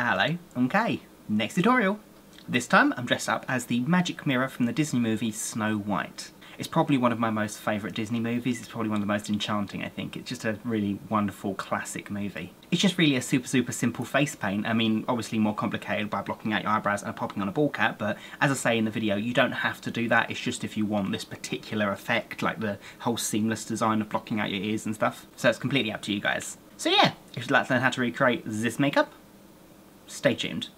Hello, okay, next tutorial. This time I'm dressed up as the magic mirror from the Disney movie Snow White. It's probably one of my most favourite Disney movies, it's probably one of the most enchanting I think, it's just a really wonderful classic movie. It's just really a super super simple face paint, I mean obviously more complicated by blocking out your eyebrows and popping on a bald cap, but as I say in the video you don't have to do that, it's just if you want this particular effect, like the whole seamless design of blocking out your ears and stuff. So it's completely up to you guys. So yeah, if you'd like to learn how to recreate this makeup, stay tuned.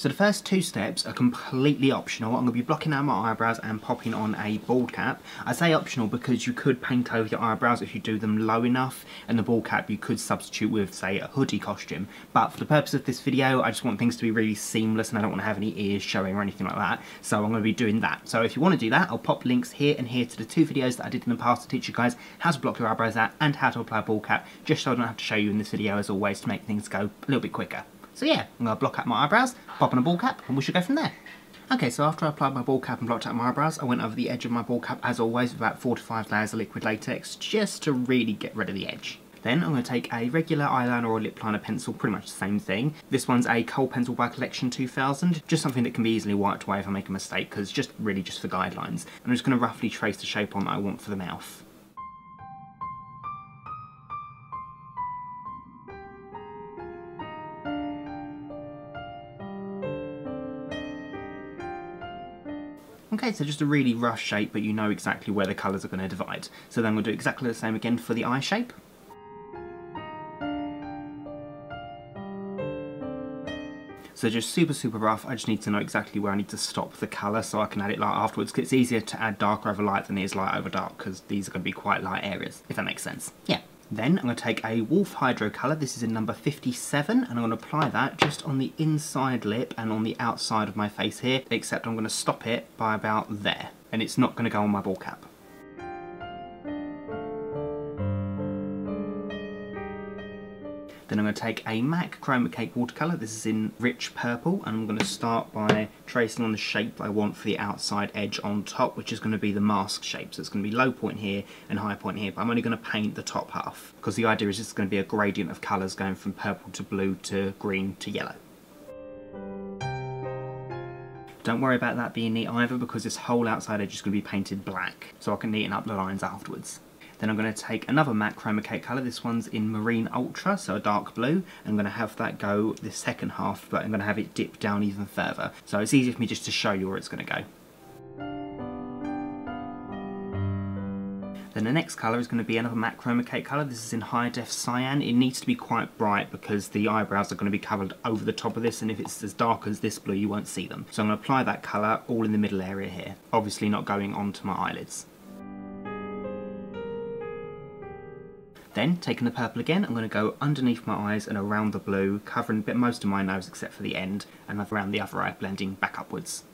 So the first two steps are completely optional. I'm going to be blocking out my eyebrows and popping on a bald cap. I say optional because you could paint over your eyebrows if you do them low enough and the bald cap you could substitute with say a hoodie costume. But for the purpose of this video I just want things to be really seamless and I don't want to have any ears showing or anything like that. So I'm going to be doing that. So if you want to do that I'll pop links here and here to the two videos that I did in the past to teach you guys how to block your eyebrows out and how to apply a bald cap just so I don't have to show you in this video as always to make things go a little bit quicker. So yeah, I'm going to block out my eyebrows, pop on a bald cap, and we should go from there. Okay, so after I applied my bald cap and blocked out my eyebrows, I went over the edge of my bald cap, as always, with about 4 to 5 layers of liquid latex, just to really get rid of the edge. Then I'm going to take a regular eyeliner or lip liner pencil, pretty much the same thing. This one's a Kohl Pencil by Collection 2000, just something that can be easily wiped away if I make a mistake, because just really just for guidelines. I'm just going to roughly trace the shape on that I want for the mouth. Okay, so just a really rough shape, but you know exactly where the colours are going to divide. So then we'll do exactly the same again for the eye shape. So just super, super rough. I just need to know exactly where I need to stop the colour so I can add it light afterwards. Cause it's easier to add darker over light than it is light over dark because these are going to be quite light areas, if that makes sense. Yeah. Then I'm going to take a Wolfe Hydrocolour, this is in number 57, and I'm going to apply that just on the inside lip and on the outside of my face here, except I'm going to stop it by about there, and it's not going to go on my bald cap. Then I'm going to take a MAC Chroma Cake watercolour, this is in rich purple, and I'm going to start by tracing on the shape I want for the outside edge on top, which is going to be the mask shape. So it's going to be low point here and high point here, but I'm only going to paint the top half, because the idea is it's going to be a gradient of colours going from purple to blue to green to yellow. Don't worry about that being neat either because this whole outside edge is going to be painted black so I can neaten up the lines afterwards. Then I'm going to take another MAC Chroma Cake colour, this one's in Marine Ultra, so a dark blue. I'm going to have that go the second half, but I'm going to have it dip down even further. So it's easy for me just to show you where it's going to go. Then the next colour is going to be another MAC Chroma Cake colour. This is in high def cyan. It needs to be quite bright because the eyebrows are going to be covered over the top of this and if it's as dark as this blue you won't see them. So I'm going to apply that colour all in the middle area here. Obviously not going onto my eyelids. Then, taking the purple again, I'm going to go underneath my eyes and around the blue, covering most of my nose except for the end, and around the other eye, blending back upwards.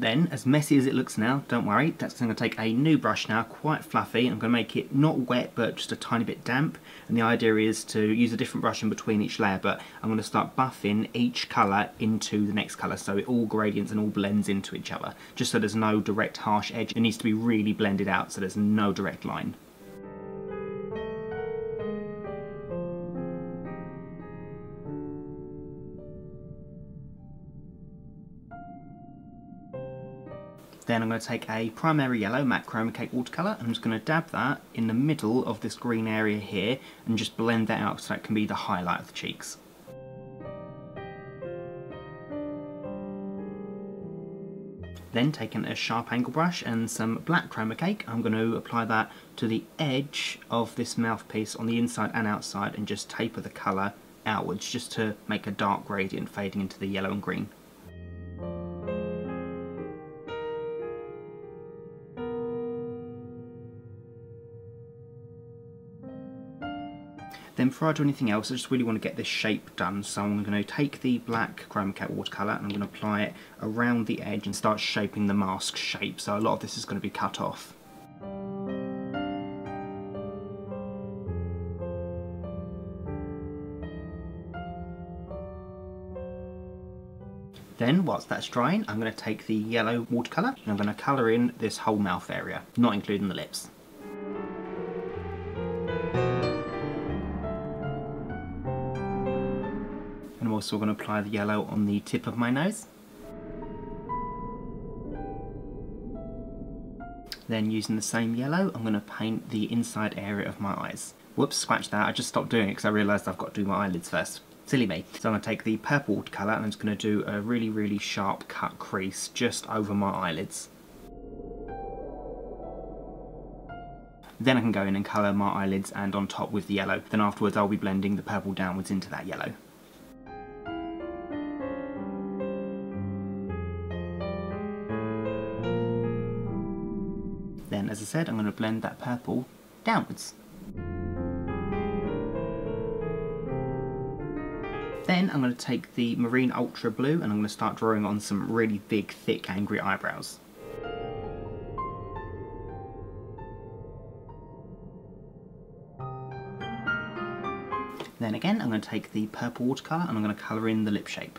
Then, as messy as it looks now, don't worry, that's going to take a new brush now, quite fluffy. I'm going to make it not wet, but just a tiny bit damp. And the idea is to use a different brush in between each layer, but I'm going to start buffing each colour into the next colour, so it all gradients and all blends into each other, just so there's no direct harsh edge. It needs to be really blended out, so there's no direct line. Then I'm going to take a primary yellow MAC Chroma Cake watercolour and I'm just going to dab that in the middle of this green area here and just blend that out so that can be the highlight of the cheeks. Then taking a sharp angle brush and some black chroma cake, I'm going to apply that to the edge of this mouthpiece on the inside and outside and just taper the colour outwards just to make a dark gradient fading into the yellow and green. Then before I do anything else, I just really want to get this shape done. So I'm going to take the black Chroma Cake watercolour and I'm going to apply it around the edge and start shaping the mask shape. So a lot of this is going to be cut off. Then, whilst that's drying, I'm going to take the yellow watercolour and I'm going to colour in this whole mouth area, not including the lips. Also going to apply the yellow on the tip of my nose. Then using the same yellow, I'm going to paint the inside area of my eyes. Whoops, scratch that, I just stopped doing it because I realised I've got to do my eyelids first. Silly me. So I'm going to take the purple watercolour and I'm just going to do a really, really sharp cut crease just over my eyelids. Then I can go in and colour my eyelids and on top with the yellow. Then afterwards I'll be blending the purple downwards into that yellow. As I said, I'm going to blend that purple downwards. Then I'm going to take the Marine Ultra Blue and I'm going to start drawing on some really big, thick, angry eyebrows. Then again, I'm going to take the purple watercolour and I'm going to colour in the lip shape.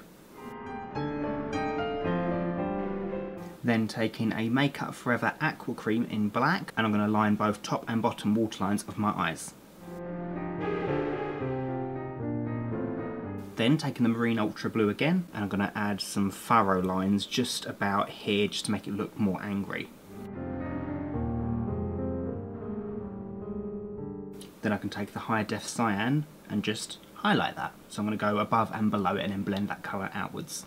Then taking a Make Up For Ever Aqua Cream in black and I'm going to line both top and bottom waterlines of my eyes. Then taking the Marine Ultra Blue again and I'm going to add some furrow lines just about here just to make it look more angry. Then I can take the high def cyan and just highlight that. So I'm going to go above and below it and then blend that colour outwards.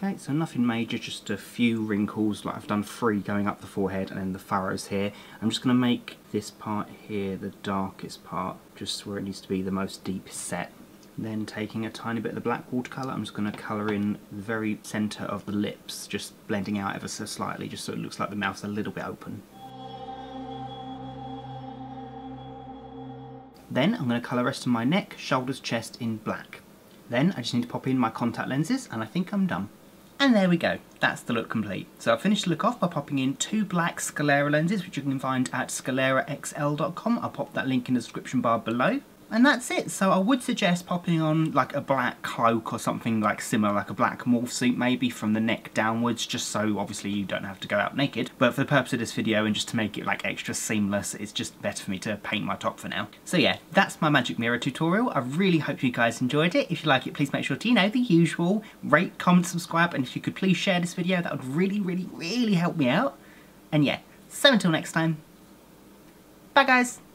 Okay, so nothing major, just a few wrinkles, like I've done three going up the forehead and then the furrows here. I'm just going to make this part here the darkest part, just where it needs to be the most deep set. Then taking a tiny bit of the black watercolour, I'm just going to colour in the very centre of the lips, just blending out ever so slightly, just so it looks like the mouth's a little bit open. Then I'm going to colour the rest of my neck, shoulders, chest in black. Then I just need to pop in my contact lenses and I think I'm done. And there we go, that's the look complete. So I've finished the look off by popping in two black Sclera lenses, which you can find at scleraxl.com. I'll pop that link in the description bar below and that's it. So I would suggest popping on like a black cloak or something like similar, like a black morph suit maybe from the neck downwards, just so obviously you don't have to go out naked. But for the purpose of this video and just to make it like extra seamless, it's just better for me to paint my top for now. So yeah, that's my magic mirror tutorial. I really hope you guys enjoyed it. If you like it, please make sure to, you know, the usual, rate, comment, subscribe, and if you could please share this video, that would really, really, really help me out. And yeah, so until next time, bye guys!